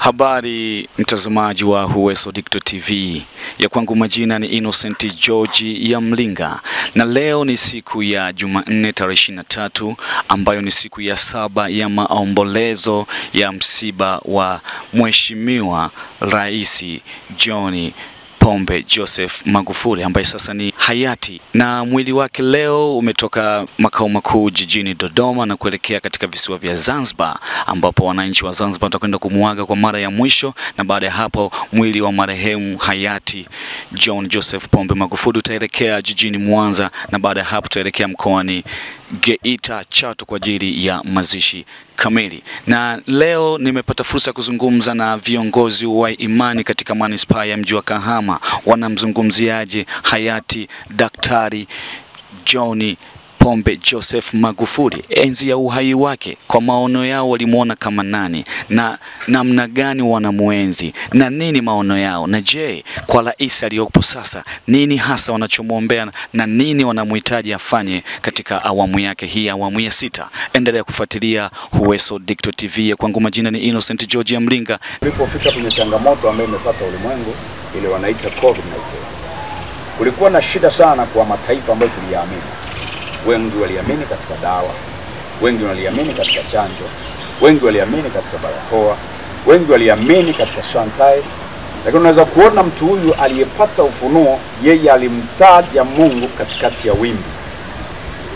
Habari mtazamaji wa Huweso Digital TV, ya kwangu majina ni Innocent George ya Mlinga, na leo ni siku ya Jumanne tarehe 23 ambayo ni siku ya saba ya maombolezo ya msiba wa Mheshimiwa Rais John Pombe Joseph Magufuli ambaye sasa ni hayati, na mwili wake leo umetoka makao makuu jijini Dodoma na kuelekea katika visiwa vya Zanzibar, ambapo wananchi wa Zanzibar watakwenda kumuaga kwa mara ya mwisho, na baada ya hapo mwili wa marehemu hayati John Joseph Pombe Magufuli utaelekea jijini Mwanza, na baada ya hapo tutaelekea mkoani Geita Chato kwa ajili ya mazishi kamili. Na leo nimepata fursa ya kuzungumza na viongozi wa imani katika manispaa ya mji wa Kahama. Wanamzungumziaje hayati Daktari John Pombe Joseph Magufuli enzi ya uhai wake? Kwa maono yao walimwona kama nani na namna gani wanamuenzi na nini maono yao? Na je, kwa rais aliyopo sasa nini hasa wanachomwombea na nini wanamhitaji afanye katika awamu yake hii, awamu ya sita? Endelea kufuatilia Hueso Dicto TV. Kwangu majina ni Innocent George ya Mlinga. Kwenye changamoto ambayo imepata ulimwengu ile wanaita COVID-19, kulikuwa na shida sana kwa mataifa ambayo tuliyaamini. Wengi waliamini katika dawa, wengi waliamini katika chanjo, wengi waliamini katika barakoa, wengi waliamini katika sanitizer. Lakini unaweza kuona mtu huyu aliyepata ufunuo, yeye alimtaja Mungu katikati ya wimbi.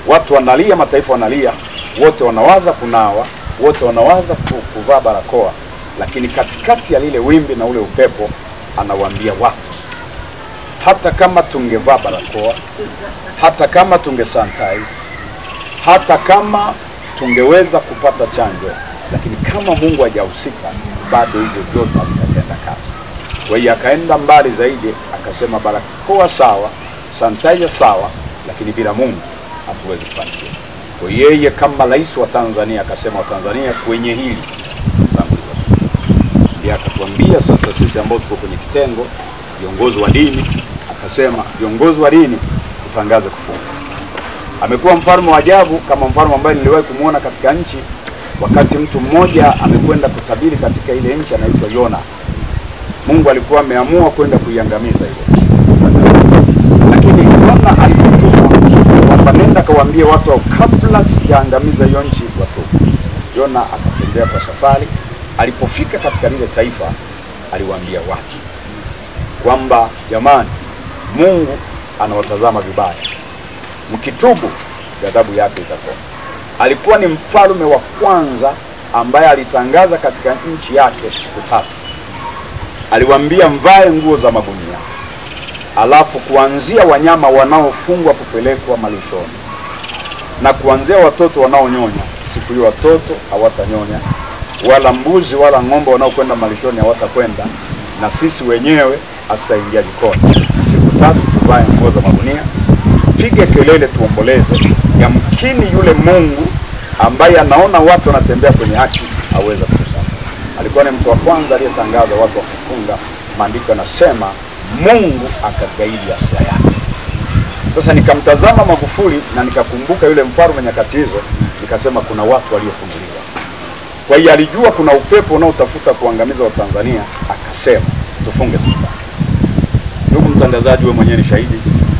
Watu wanalia, mataifa wanalia, wote wanawaza kunawa, wote wanawaza kuvaa barakoa, lakini katikati ya lile wimbi na ule upepo anawaambia watu, hata kama tungevaa barakoa, hata kama tunge sanitize, hata kama tungeweza kupata chanjo, lakini kama Mungu hajahusika, bado hivyo vyote havitatenda kazi. Kwa hiyo akaenda mbali zaidi, akasema barakoa sawa, sanitizer sawa, lakini bila Mungu hatuwezi kufanikiwa. Kwa hiyo yeye kama rais wa Tanzania akasema, Watanzania kwenye hili ndiye akatuambia sasa sisi ambao tuko kwenye kitengo viongozi wa dini, akasema viongozi wa dini utangaze kufunga. Amekuwa mfalme wa ajabu kama mfalme ambaye niliwahi kumwona katika nchi, wakati mtu mmoja amekwenda kutabiri katika ile nchi, anaitwa Yona. Mungu alikuwa ameamua kwenda kuiangamiza ile nchi, lakini Yona alipotumwa kwamba nenda kawaambie watu wa kabla sijaangamiza hiyo nchi watu. Yona akatembea kwa safari. Alipofika katika lile taifa, aliwaambia watu kwamba jamani, Mungu anawatazama vibaya, mkitubu ghadhabu yake itakoma. Alikuwa ni mfalme wa kwanza ambaye alitangaza katika nchi yake siku tatu. Aliwaambia mvae nguo za magunia, alafu kuanzia wanyama wanaofungwa kupelekwa malishoni na kuanzia watoto wanaonyonya, siku hiyo watoto hawatanyonya, wala mbuzi wala ng'ombe wanaokwenda malishoni hawatakwenda, na sisi wenyewe hatutaingia jikoni. Tatu tuvae nguo za magunia, tupige kelele, tuomboleze. Yamkini yule Mungu ambaye anaona watu wanatembea kwenye haki aweza kutusamehe. Alikuwa ni mtu wa kwanza aliyetangaza watu wakifunga. Maandiko yanasema Mungu akagaidi hasira yake. Sasa nikamtazama Magufuli na nikakumbuka yule mfalme nyakati hizo, nikasema kuna watu waliofunguliwa. Kwa hiyo alijua kuna upepo unaotafuta kuangamiza Watanzania, akasema tufunge siku mtangazaji, wewe mwenyewe ni shahidi,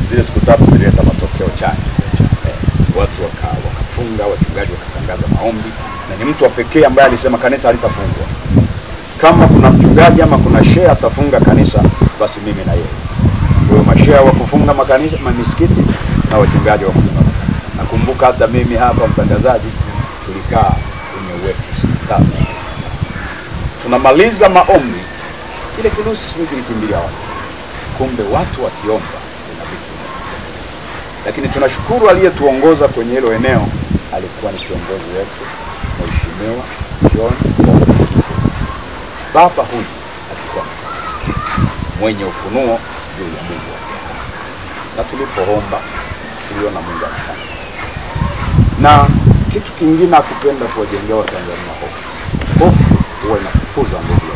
zile siku tatu zilileta matokeo chanya. Watu waka, wakafunga, wachungaji wakatangaza maombi, na ni mtu wa pekee ambaye alisema kanisa halitafungwa. Kama kuna mchungaji ama kuna shehe atafunga kanisa, basi mimi na yeye kwa mashehe wa kufunga makanisa mamisikiti na wachungaji wa kufunga makanisa. Nakumbuka hata mimi hapa mtangazaji, tulikaa kwenye wetu siku tatu. Tunamaliza maombi, kile kirusi sijui kilikimbilia wapi, kumbe watu wakiomba inabidi. Lakini tunashukuru aliyetuongoza kwenye hilo eneo alikuwa ni kiongozi wetu Mheshimiwa John Baba huyu alikuwa mwenye ufunuo juu ya Mungu. Na tulipoomba tuliona Mungu anafanya. Na kitu kingine akupenda kuwajengea Watanzania hofu. Hofu huwa inafukuza nguvu.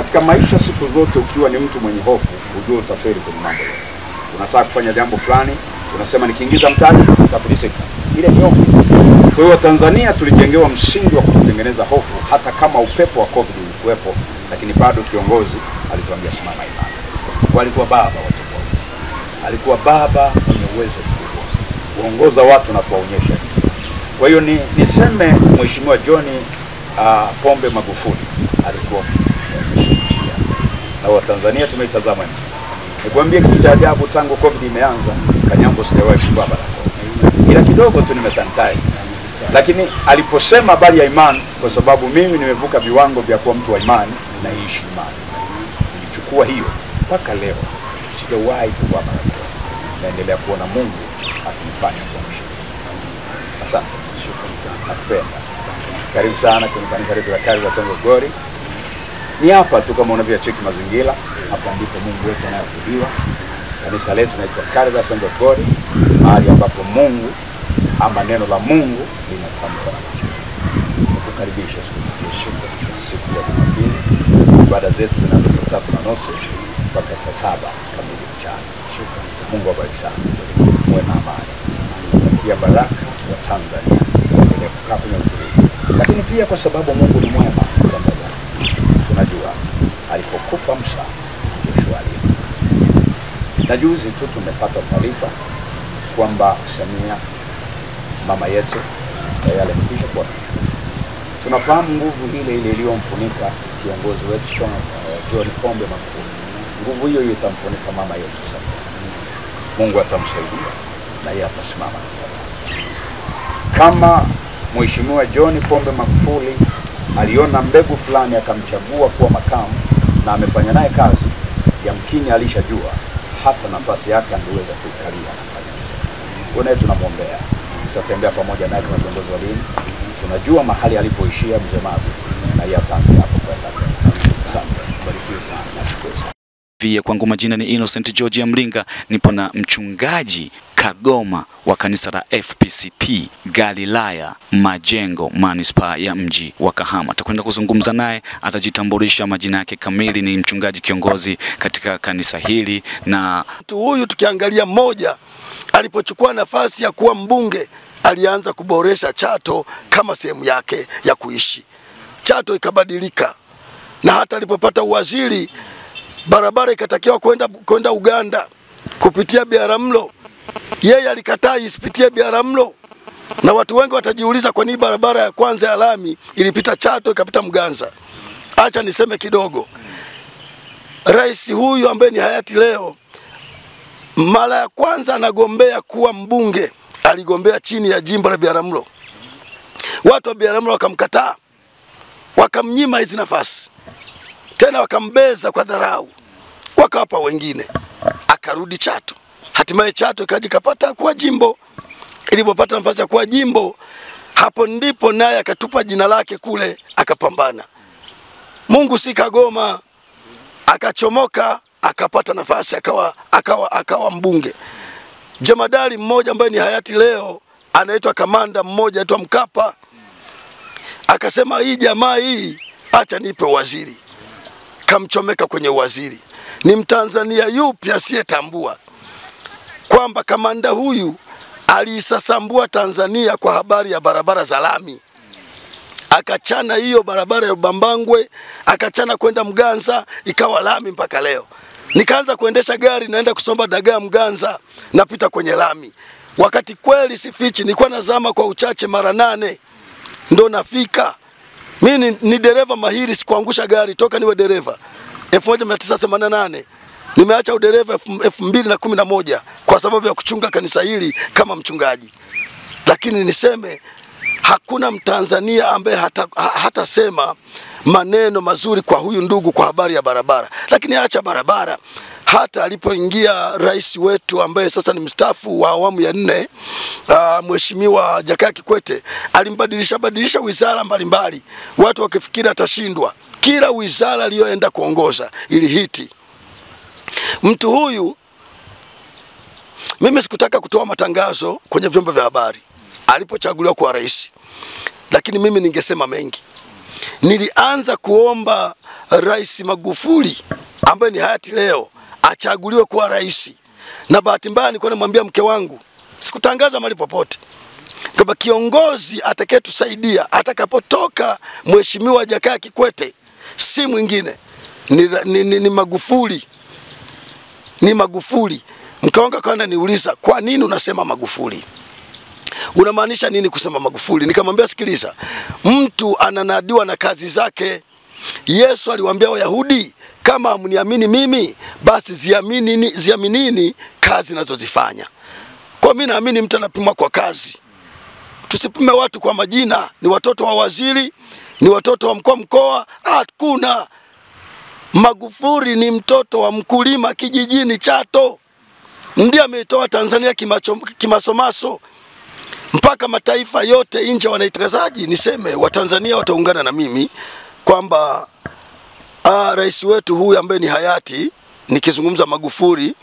Katika maisha siku zote, ukiwa ni mtu mwenye hofu, ujue utafeli kwenye mambo yote. Unataka kufanya jambo fulani, unasema nikiingiza mtaji nitafilisika. Ile ni hofu. Kwa hiyo Tanzania tulijengewa msingi wa kutengeneza hofu, hata kama upepo wa COVID ulikuwepo, lakini bado kiongozi alituambia simama imara. Walikuwa baba wa tofauti, alikuwa baba mwenye uwezo mkubwa kuongoza watu na kuwaonyesha. Kwa hiyo ni niseme Mheshimiwa John uh, Pombe Magufuli alikuwa na Watanzania tumeitazama nchi. Nikwambie kitu cha ajabu, tangu COVID imeanza Kanyango sijawahi kuvaa barakoa, ila kidogo tu nimesanitize. Lakini aliposema habari ya imani, kwa sababu mimi nimevuka viwango vya kuwa mtu wa imani na iishi imani, nilichukua hiyo mpaka leo sijawahi kuvaa barakoa. Naendelea kuona Mungu akinifanya kuwa mshiriki. Asante, shukrani sana, nakupenda. Karibu sana kwenye kanisa letu la Kari la Glory. Ni hapa tu kama unavyocheki mazingira, hapa ndipo Mungu wetu anayeabudiwa. Kanisa letu linaitwa Caritas and God, mahali ambapo Mungu ama neno la Mungu linatamkwa na matendo. Siku ya Jumapili. Ibada zetu zinaanza saa tatu na nusu mpaka saa saba kamili mchana. Mungu awabariki sana, muwe na amani. Takia baraka wa Tanzania endelee kukaa kwenye utulivu, lakini pia kwa sababu Mungu ni mwema tunajua alipokufa Musa Joshua aliye na juzi tu tumepata taarifa kwamba Samia mama yetu tayari amekwisha kuapishwa. tunafahamu nguvu ile ile iliyomfunika kiongozi wetu uh, John Pombe Magufuli. Nguvu hiyo hiyo itamfunika mama yetu Samia. Mungu atamsaidia na yeye atasimama kama Mheshimiwa John Pombe Magufuli aliona mbegu fulani akamchagua kuwa makamu na amefanya naye kazi, yamkini alishajua hata nafasi yake angeweza kuikalia. Naye tunamwombea, tutatembea pamoja naye kama viongozi wa dini. Tunajua mahali alipoishia mzee Magu na yeye ataanzia hapo kwenda. Asante, barikiwe sana, nashukuru sana. Via kwangu majina ni Innocent George Mlinga, nipo na mchungaji Kagoma wa kanisa la FPCT Galilaya Majengo, manispaa ya mji wa Kahama. Takwenda kuzungumza naye, atajitambulisha majina yake kamili, ni mchungaji kiongozi katika kanisa hili na Mtu huyu tukiangalia, mmoja alipochukua nafasi ya kuwa mbunge alianza kuboresha Chato kama sehemu yake ya kuishi. Chato ikabadilika, na hata alipopata uwaziri barabara ikatakiwa kwenda kwenda Uganda kupitia Biaramlo, yeye alikataa isipitie Biaramlo, na watu wengi watajiuliza kwa nini barabara ya kwanza ya lami ilipita Chato ikapita Mganza. Acha niseme kidogo, rais huyu ambaye ni hayati leo mara ya kwanza anagombea kuwa mbunge, aligombea chini ya jimbo la Biaramlo. Watu wa Biaramlo wakamkataa, wakamnyima hizi nafasi, tena wakambeza kwa dharau, wakawapa wengine, akarudi Chato. Hatimaye Chato ikaja ikapata kuwa jimbo. Ilipopata nafasi ya kuwa jimbo, hapo ndipo naye akatupa jina lake kule, akapambana. Mungu si Kagoma, akachomoka akapata nafasi akawa, akawa, akawa mbunge. Jemadari mmoja ambaye ni hayati leo anaitwa kamanda mmoja anaitwa Mkapa akasema hii jamaa hii, acha nipe waziri. Kamchomeka kwenye waziri. Ni Mtanzania yupi asiyetambua kwamba kamanda huyu aliisasambua Tanzania kwa habari ya barabara za lami akachana hiyo barabara ya Rubambangwe, akachana kwenda Mganza, ikawa lami mpaka leo. Nikaanza kuendesha gari naenda kusomba dagaa Mganza, napita kwenye lami, wakati kweli sifichi, nilikuwa nazama kwa uchache mara nane ndo nafika. Mi ni, ni dereva mahiri, sikuangusha gari toka niwe dereva. 1988 nimeacha udereva 2011 kwa sababu ya kuchunga kanisa hili kama mchungaji, lakini niseme hakuna Mtanzania ambaye hatasema hata maneno mazuri kwa huyu ndugu kwa habari ya barabara. Lakini acha barabara, hata alipoingia rais wetu ambaye sasa ni mstaafu wa awamu ya nne, uh, Mheshimiwa Jakaya Kikwete alimbadilisha badilisha wizara mbalimbali, watu wakifikiri atashindwa. Kila wizara aliyoenda kuongoza ilihiti. Mtu huyu mimi sikutaka kutoa matangazo kwenye vyombo vya habari alipochaguliwa kuwa rais, lakini mimi ningesema mengi. Nilianza kuomba Rais Magufuli ambaye ni hayati leo achaguliwe kuwa rais, na bahati mbaya nilikuwa namwambia mke wangu, sikutangaza mahali popote kwamba kiongozi atakayetusaidia atakapotoka Mheshimiwa Jakaya Kikwete si mwingine. Ni, ni, ni, ni Magufuli, ni Magufuli. Mke wangu akawa ananiuliza kwa nini unasema Magufuli, unamaanisha nini kusema Magufuli? Nikamwambia sikiliza, mtu ananadiwa na kazi zake. Yesu aliwaambia Wayahudi, kama mniamini mimi, basi ziaminini, ziaminini kazi nazozifanya. Kwa mimi naamini mtu anapimwa kwa kazi. Tusipime watu kwa majina, ni watoto wa waziri, ni watoto wa mkoa mkoa. Hakuna. Magufuli ni mtoto wa mkulima kijijini Chato, ndiye ameitoa Tanzania kimasomaso mpaka mataifa yote nje wanaitangazaji. Niseme Watanzania wataungana na mimi kwamba ah, rais wetu huyu ambaye ni hayati, nikizungumza Magufuli,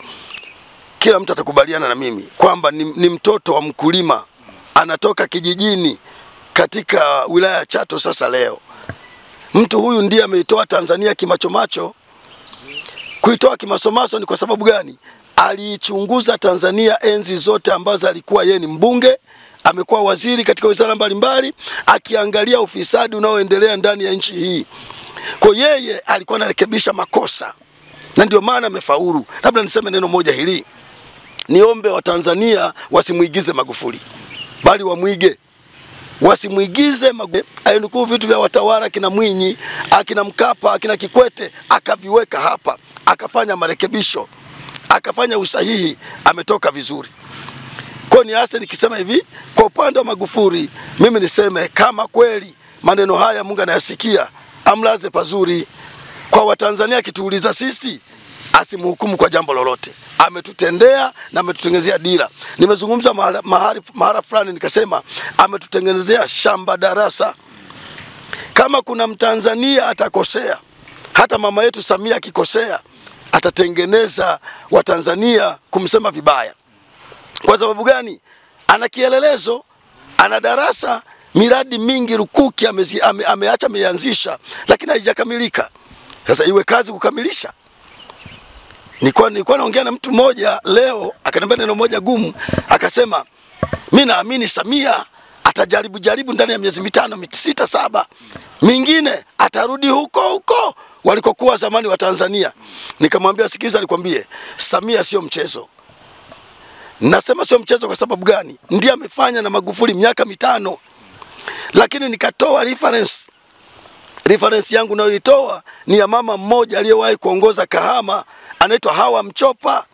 kila mtu atakubaliana na mimi kwamba ni, ni mtoto wa mkulima anatoka kijijini katika wilaya ya Chato. Sasa leo mtu huyu ndiye ameitoa Tanzania kimachomacho. Kuitoa kimasomaso ni kwa sababu gani? Aliichunguza Tanzania enzi zote ambazo alikuwa yeye ni mbunge, amekuwa waziri katika wizara mbalimbali, akiangalia ufisadi unaoendelea ndani ya nchi hii. Kwa yeye alikuwa anarekebisha makosa na ndio maana amefaulu. Labda niseme neno moja hili, niombe Watanzania wasimwigize Magufuli, bali wamwige wasimwigize ainukuu vitu vya watawala kina Mwinyi akina Mkapa akina Kikwete akaviweka hapa, akafanya marekebisho, akafanya usahihi, ametoka vizuri. Kwa ni hasa nikisema hivi, kwa upande wa Magufuli, mimi niseme kama kweli maneno haya Mungu anayasikia, amlaze pazuri. Kwa Watanzania akituuliza sisi, asimhukumu kwa jambo lolote ametutendea na ametutengenezea dira. Nimezungumza mahali, mahali, fulani nikasema ametutengenezea shamba darasa. Kama kuna Mtanzania atakosea, hata mama yetu Samia akikosea, atatengeneza Watanzania kumsema vibaya. Kwa sababu gani? Ana kielelezo, ana darasa, miradi mingi rukuki amezi, ame, ameacha ameanzisha, lakini haijakamilika. Sasa iwe kazi kukamilisha. Nilikuwa nilikuwa naongea na mtu mmoja leo akaniambia neno moja gumu, akasema mi naamini Samia atajaribu jaribu ndani ya miezi mitano sita saba, mingine atarudi huko huko walikokuwa zamani wa Tanzania. Nikamwambia sikiliza nikwambie Samia sio mchezo. Nasema sio mchezo kwa sababu gani? Ndiye amefanya na Magufuli miaka mitano, lakini nikatoa reference reference yangu nayoitoa ni ya mama mmoja aliyewahi kuongoza Kahama anaitwa Hawa Mchopa.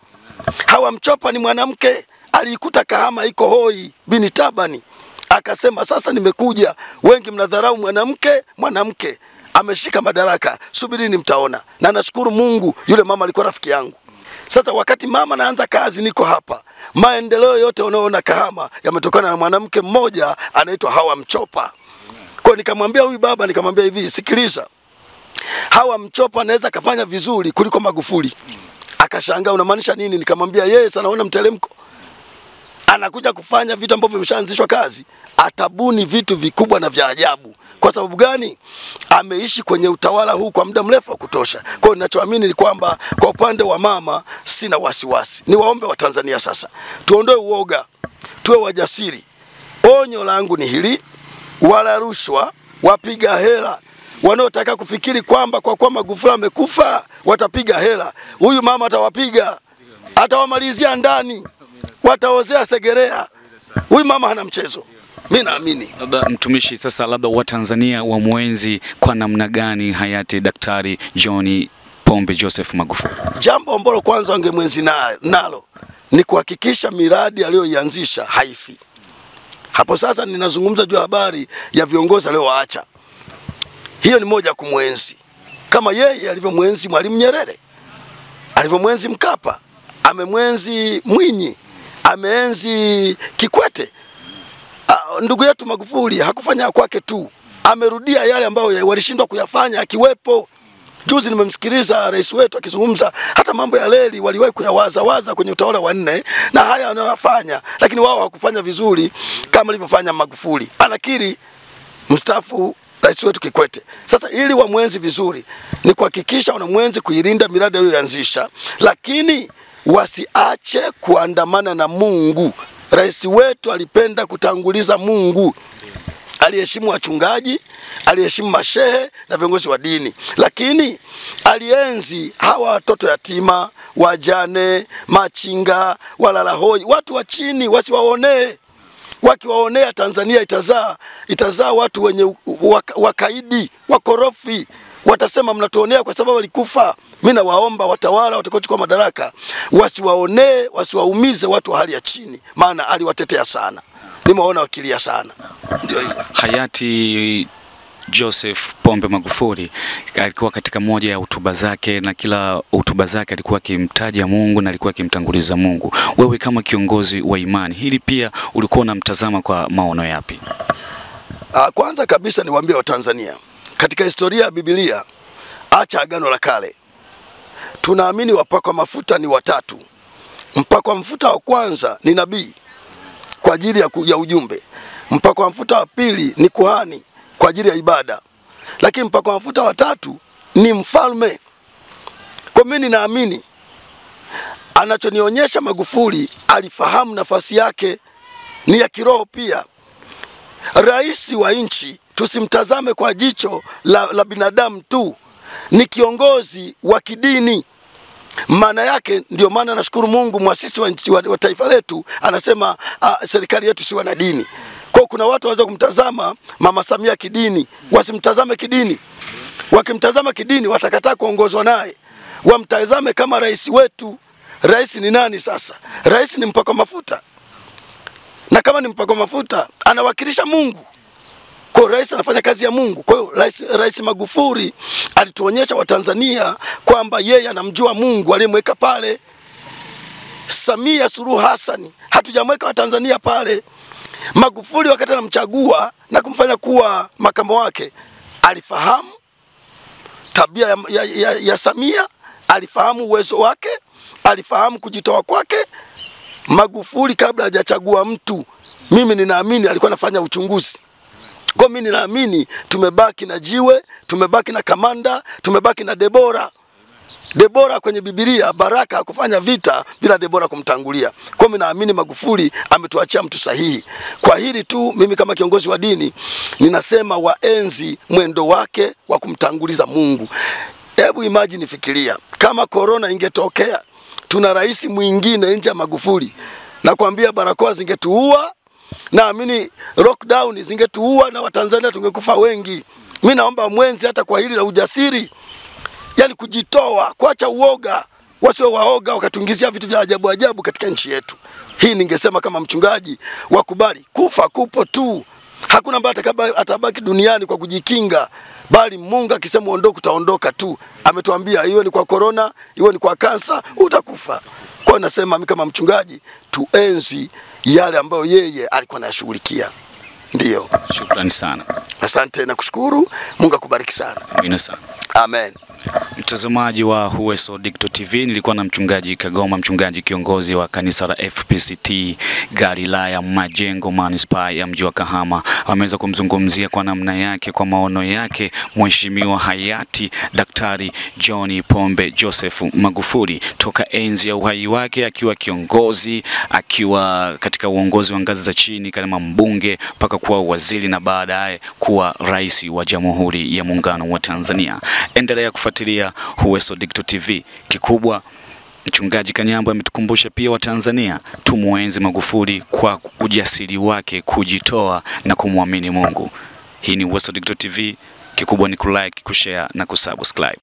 Hawa Mchopa ni mwanamke aliikuta Kahama iko hoi bini tabani, akasema sasa nimekuja, wengi mnadharau mwanamke, mwanamke ameshika madaraka, subirini mtaona. Na nashukuru Mungu, yule mama alikuwa rafiki yangu. Sasa wakati mama naanza kazi, niko hapa, maendeleo yote unaoona Kahama yametokana na mwanamke mmoja anaitwa Hawa Mchopa. Kwa nikamwambia huyu baba, nikamwambia hivi, sikiliza, Hawa Mchopa anaweza kafanya vizuri kuliko Magufuli. Akashangaa, unamaanisha nini? Nikamwambia yeye sana, anaona mteremko, anakuja kufanya vitu ambavyo vimeshaanzishwa kazi, atabuni vitu vikubwa na vya ajabu. Kwa sababu gani? Ameishi kwenye utawala huu kwa muda mrefu wa kutosha. Kwa hiyo ninachoamini ni kwamba kwa upande wa mama sina wasiwasi. Ni waombe wa Tanzania sasa, tuondoe uoga, tuwe wajasiri. Onyo langu ni hili, wala rushwa, wapiga hela wanaotaka kufikiri kwamba kwa kuwa Magufuli amekufa watapiga hela, huyu mama atawapiga, atawamalizia ndani, wataozea Segerea. Huyu mama hana mchezo, mi naamini. Labda mtumishi, sasa labda Watanzania wamwenzi kwa namna gani hayati Daktari John Pombe Joseph Magufuli? Jambo ambalo kwanza wangemwenzi na, nalo ni kuhakikisha miradi aliyoianzisha haifi. Hapo sasa ninazungumza juu ya habari ya viongozi aliyowaacha, Hiyo ni moja ya kumwenzi, kama yeye alivyomwenzi Mwalimu Nyerere, alivyomwenzi Mkapa, amemwenzi Mwinyi, ameenzi Kikwete. Uh, ndugu yetu Magufuli hakufanya kwake tu, amerudia yale ambayo walishindwa kuyafanya akiwepo. Juzi nimemsikiliza rais wetu akizungumza, hata mambo ya reli waliwahi kuyawazawaza kwenye utawala wa nne, na haya wanayofanya, lakini wao hawakufanya vizuri kama alivyofanya Magufuli. Anakiri mstaafu rais wetu Kikwete. Sasa ili wamwenzi vizuri ni kuhakikisha wanamwenzi kuilinda miradi aliyoanzisha, lakini wasiache kuandamana na Mungu. Rais wetu alipenda kutanguliza Mungu, aliheshimu wachungaji, aliheshimu mashehe na viongozi wa dini, lakini alienzi hawa watoto yatima, wajane, machinga, walala hoi, watu wa chini wasiwaonee. Wakiwaonea Tanzania itazaa itazaa watu wenye waka- wakaidi, wakorofi, watasema mnatuonea kwa sababu walikufa. Mi nawaomba watawala watakaochukua madaraka wasiwaonee, wasiwaumize watu wa hali ya chini, maana aliwatetea sana. Nimewaona wakilia sana, ndio hilo. Hayati Joseph Pombe Magufuli alikuwa katika moja ya hotuba zake, na kila hotuba zake alikuwa akimtaja Mungu na alikuwa akimtanguliza Mungu. Wewe kama kiongozi wa imani, hili pia ulikuwa unamtazama kwa maono yapi? Ah, Kwanza kabisa niwaambie Watanzania, katika historia ya Biblia, acha agano la kale, tunaamini wapakwa mafuta ni watatu. Mpakwa mafuta wa kwanza ni nabii kwa ajili ya, ya ujumbe. Mpakwa mafuta wa pili ni kuhani kwa ajili ya ibada, lakini mpakwa mafuta wa tatu ni mfalme. Kwa mimi ninaamini anachonionyesha Magufuli, alifahamu nafasi yake ni ya kiroho pia rais wa nchi tusimtazame kwa jicho la, la binadamu tu, ni kiongozi wa kidini. Maana yake ndio maana nashukuru Mungu mwasisi wa, wa, wa taifa letu anasema a, serikali yetu siwa na dini. Kwa kuna watu waweza kumtazama Mama Samia kidini, wasimtazame kidini. Wakimtazama kidini watakataa kuongozwa naye, wamtazame kama rais wetu. Rais ni nani sasa? Rais ni mpakwa mafuta na kama ni mpakwa mafuta anawakilisha Mungu. Kwa rais anafanya kazi ya Mungu. Kwa hiyo rais, rais Magufuli alituonyesha Watanzania kwamba yeye anamjua Mungu aliyemweka pale. Samia Suluhu Hassan hatujamweka Watanzania pale. Magufuli wakati anamchagua na kumfanya kuwa makamo wake alifahamu tabia ya, ya, ya, ya Samia, alifahamu uwezo wake, alifahamu kujitoa kwake. Magufuli kabla hajachagua mtu, mimi ninaamini alikuwa anafanya uchunguzi. Kwa mimi ninaamini tumebaki na jiwe, tumebaki na kamanda, tumebaki na Debora. Debora kwenye Biblia, Baraka hakufanya vita bila Debora kumtangulia. Kwa mimi naamini Magufuli ametuachia mtu sahihi. Kwa hili tu, mimi kama kiongozi wa dini ninasema waenzi mwendo wake wa kumtanguliza Mungu. Hebu imagine, fikiria kama korona ingetokea, tuna rais mwingine nje ya Magufuli, nakwambia barakoa zingetuua, naamini lockdown zingetuua na Watanzania tungekufa wengi. Mi naomba mwenzi hata kwa hili la ujasiri yani kujitoa, kuacha uoga, wasio waoga wakatuingizia vitu vya ajabu ajabu katika nchi yetu hii. Ningesema kama mchungaji, wakubali kufa, kupo tu, hakuna ambaye atabaki duniani kwa kujikinga, bali Mungu akisema uondoke, utaondoka tu. Ametuambia iwe ni kwa korona, iwe ni kwa kansa, utakufa. Kwa nasema mimi kama mchungaji, tuenzi yale ambayo yeye alikuwa anayashughulikia. Ndiyo, Shukrani sana. asante na kushukuru. Mungu akubariki sana, Amina sana. amen. Mtazamaji wa Huweso Digital TV, nilikuwa na mchungaji Kagoma, mchungaji kiongozi wa kanisa la FPCT Galilaya Majengo, manispaa ya mji wa Kahama. Ameweza kumzungumzia kwa namna yake, kwa maono yake, mheshimiwa hayati Daktari John Pombe Joseph Magufuli toka enzi ya uhai wake, akiwa kiongozi, akiwa katika uongozi wa ngazi za chini kama mbunge mpaka kuwa waziri na baadaye kuwa rais wa Jamhuri ya Muungano wa Tanzania. Endelea kufuatilia Huweso Digital TV. Kikubwa Mchungaji Kanyambo ametukumbusha pia Watanzania tumuenzi Magufuli kwa ujasiri wake kujitoa na kumwamini Mungu. Hii ni Digital TV. Kikubwa ni kulike, kushare na kusubscribe.